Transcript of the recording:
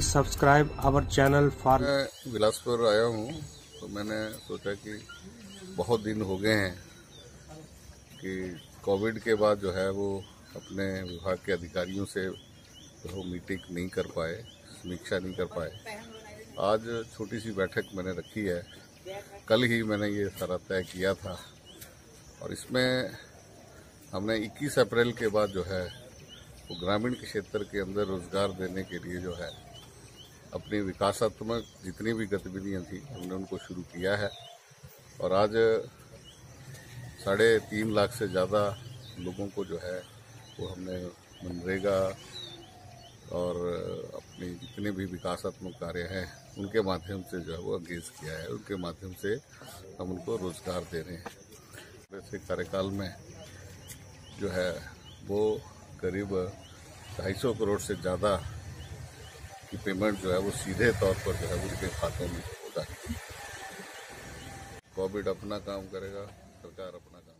Please subscribe our channel for मैं बिलासपुर आया हूँ तो मैंने सोचा कि बहुत दिन हो गए हैं कि कोविड के बाद जो है वो अपने विभाग के अधिकारियों से जो वो मीटिंग नहीं कर पाए, समीक्षा नहीं कर पाए। आज छोटी सी बैठक मैंने रखी है। कल ही मैंने ये सारा तय किया था। और इसमें हमने 21 अप्रैल के बाद जो है वो ग्रामीण क्षेत्र के अंदर रोज़गार देने के लिए जो है अपनी विकासात्मक जितनी भी गतिविधियाँ थी, हमने उनको शुरू किया है। और आज साढ़े तीन लाख से ज़्यादा लोगों को जो है, वो हमने मनरेगा और अपनी जितने भी विकासात्मक कार्य हैं, उनके माध्यम से जो है वो अंगेज किया है। उनके माध्यम से हम उनको रोज़गार दे रहे हैं। वैसे कार्यकाल में जो है, वो करीब ढाई सौ करोड़ से ज़्यादा की पेमेंट जो है वो सीधे तौर पर जो है उनके खातों में होगा कोविड अपना काम करेगा, सरकार अपना काम